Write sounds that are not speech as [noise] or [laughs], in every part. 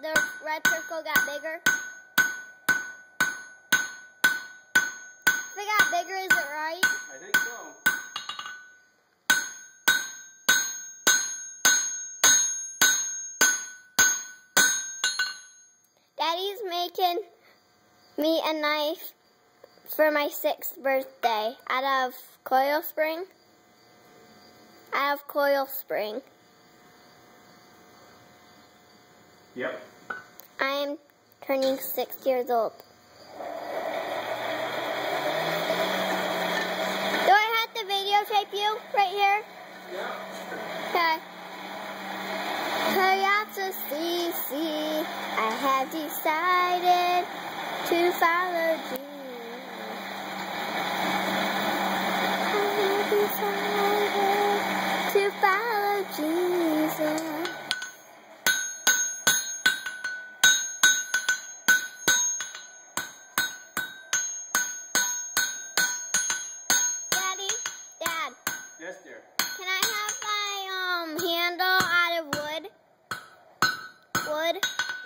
the red circle got bigger? If it got bigger, is it right? I think so. Daddy's making me a knife for my sixth birthday out of coil spring. Out of coil spring. Yep. I am turning six years old. Do I have to videotape you right here? Yep. Okay. Toyota CC, I have decided to follow Jesus. Yes, dear. can I have my um handle out of wood? Wood?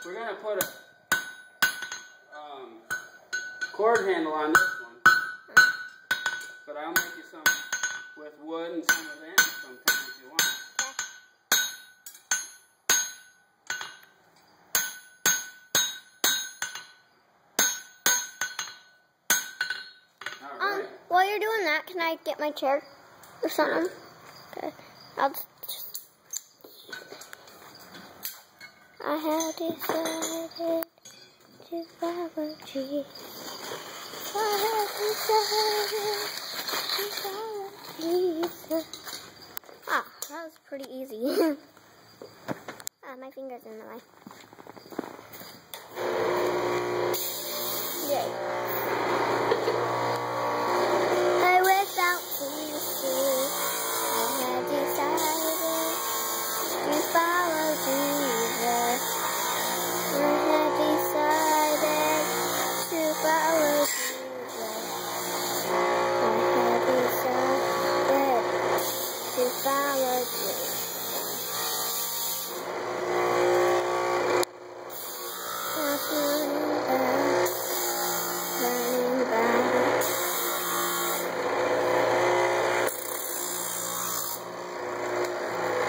We're gonna put a um, cord handle on this one, but I'll make you some with wood and some with ants sometime if you want. Um, while you're doing that, can I get my chair or something? Okay. I'll just. I have decided to follow Jesus. I have decided to follow Jesus. Ah, that was pretty easy. [laughs] ah, my finger's in the way. Yay. I without ceasing, I had decided to follow Jesus. I had decided to follow Jesus. I had decided to follow Jesus. Not turning back, turning back.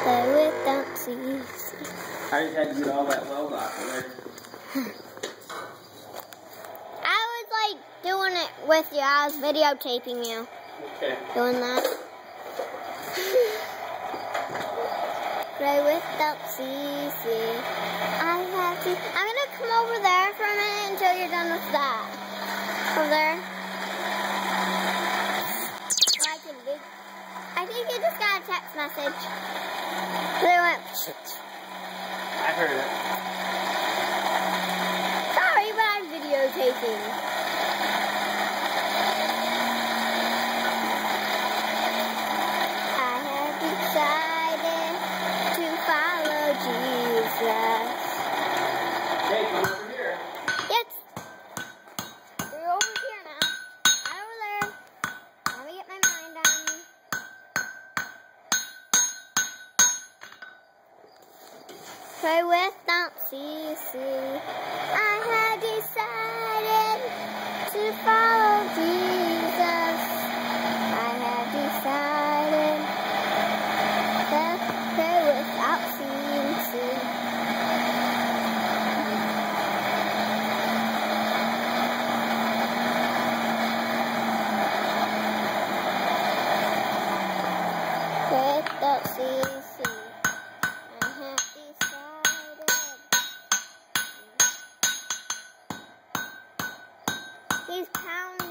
But I just had to get all that weld off of there. I was like doing it with you. I was videotaping you Okay. doing that. Pray without ceasing. I have to. I'm gonna come over there for a minute until you're done with that. Over there. I think you just got a text message. They went. I heard it. Sorry, but I'm videotaping. Pray without ceasing. I had decided to follow Jesus. He's pounding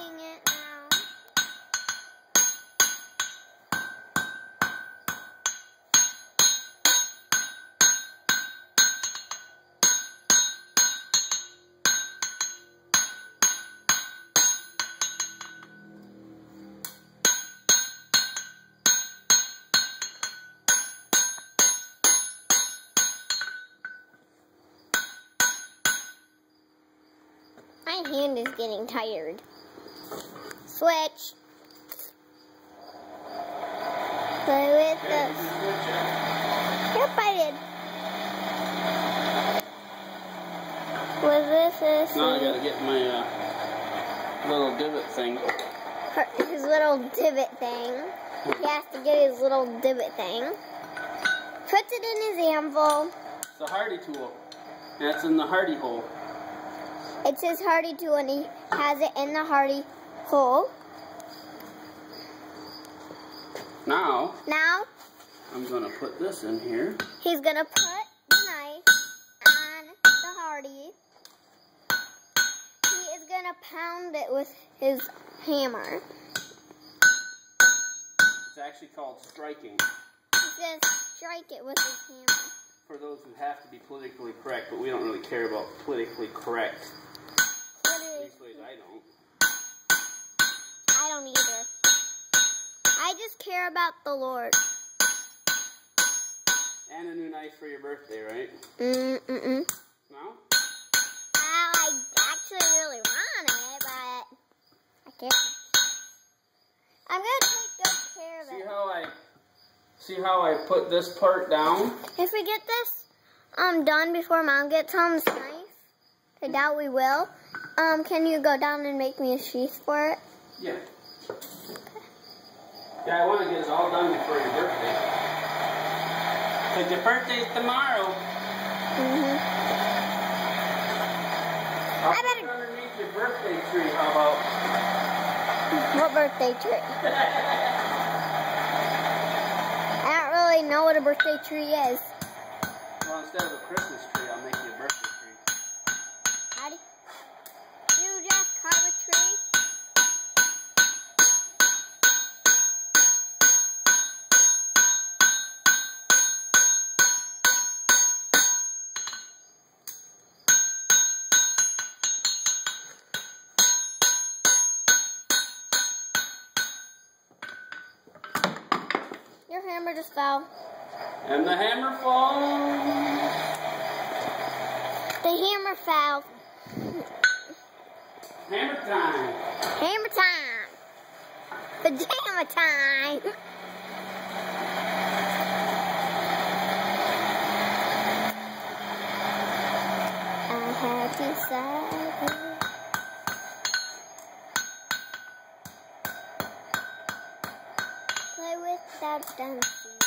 My hand is getting tired. Switch. Play with the. you switch it. Yep, I did. Now I gotta get my uh, little divot thing. his little divot thing. He has to get his little divot thing. Puts it in his anvil. It's a hardy tool. That's in the hardy hole. It's his hardy tool, and he has it in the hardy hole. Now, Now I'm gonna put this in here. he's gonna put the knife on the hardy. He is gonna pound it with his hammer. It's actually called striking. He's gonna strike it with his hammer. For those who have to be politically correct, but we don't really care about politically correct. What At is? least ways I don't. I don't either. I just care about the Lord. And a new knife for your birthday, right? Mm mm mm. No? I actually really want it, but I can't. I'm gonna take good care of it. See how I see how I put this part down? If we get this um done before mom gets home, nice. I doubt we will. Um, can you go down and make me a sheath for it? Yeah. Yeah, I want to get it all done before your birthday. Cause your birthday's tomorrow. Mm-hmm. I'll I put better- underneath your birthday tree. How about? What birthday tree? I don't really know what a birthday tree is. well, instead of a Christmas tree, I'll make you a birthday tree. Hammer just fell. And the hammer falls. The hammer fell. Hammer time. Hammer time. Pajama time. I have decided. Without dancing.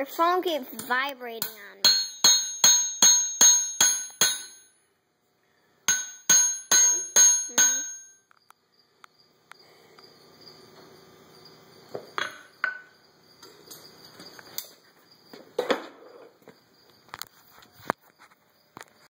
Your phone keeps vibrating on